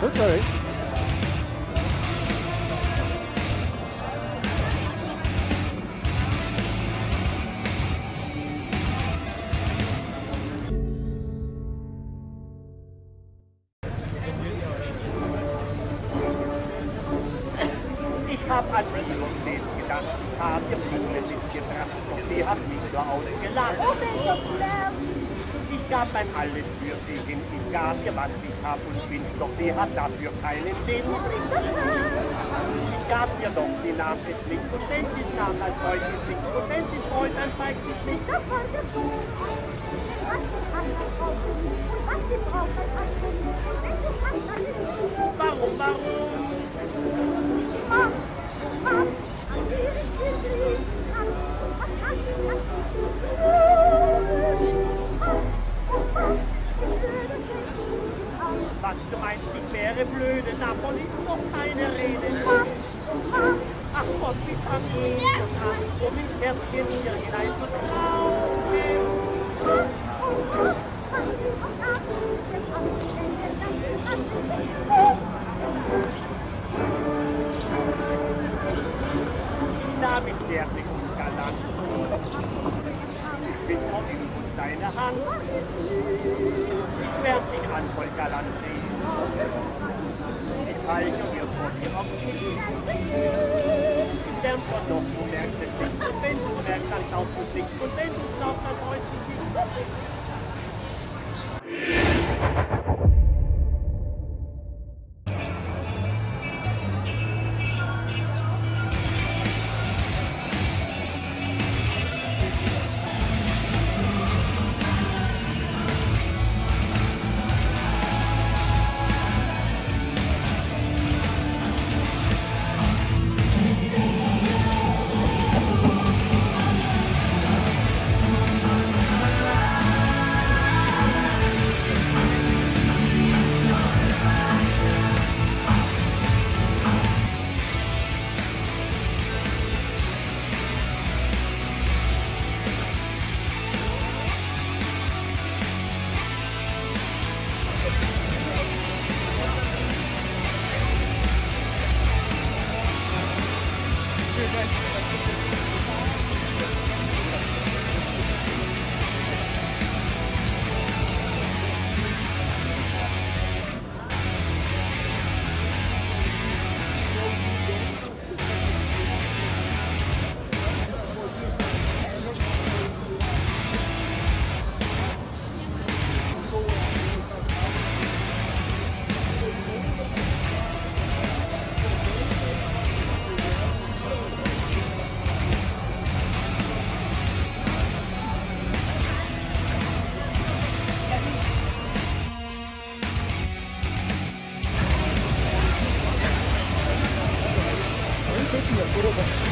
That's all right. habe Anregungen gedacht, haben mich da ausgelacht. Oh! Ich gab mein alles für sie hin, ich gab ihr, was ich hab und bin, doch sie hat dafür keinen Sinn. Ich gab ihr doch, sie nahm nicht, und wenn sie nahm, als solches nicht, und wenn sie freut, dann zeigt sie es nicht. Das war der Sohn. Was du kannst, das brauchst du nicht. Und was sie braucht, das hast du nicht. Und wenn du kannst, dann gut. Warum, warum? Wäre blöde, davon ist doch keine Rede. Ach Gott, wie fang ich das an, um ins Herzchen hier hinein Damit galant. Ich bin von ihm und seine Hand. Fährt sich an voll Galanterie. Ich Prozent, Prozent, Prozent, Prozent, Prozent, Prozent, Google.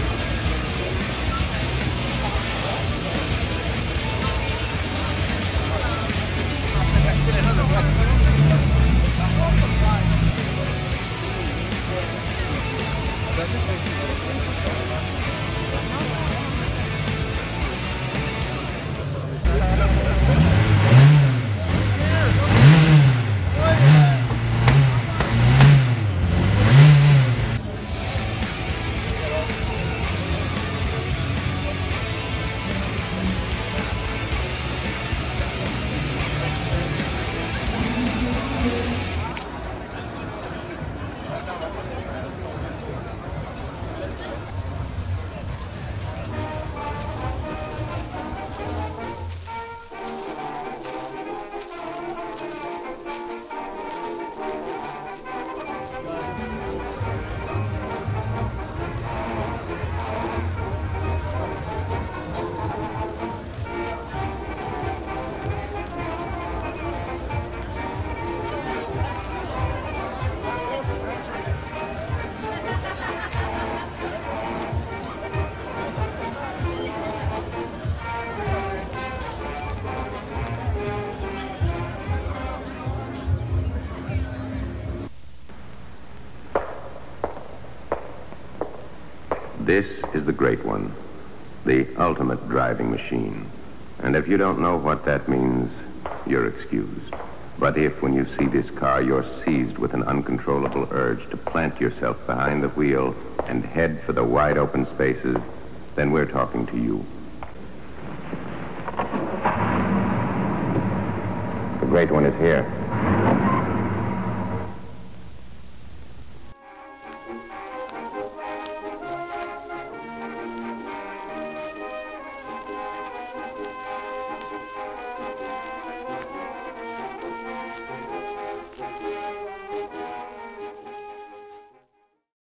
This is the great one, the ultimate driving machine. And if you don't know what that means, you're excused. But if, when you see this car, you're seized with an uncontrollable urge to plant yourself behind the wheel and head for the wide open spaces, then we're talking to you. The great one is here.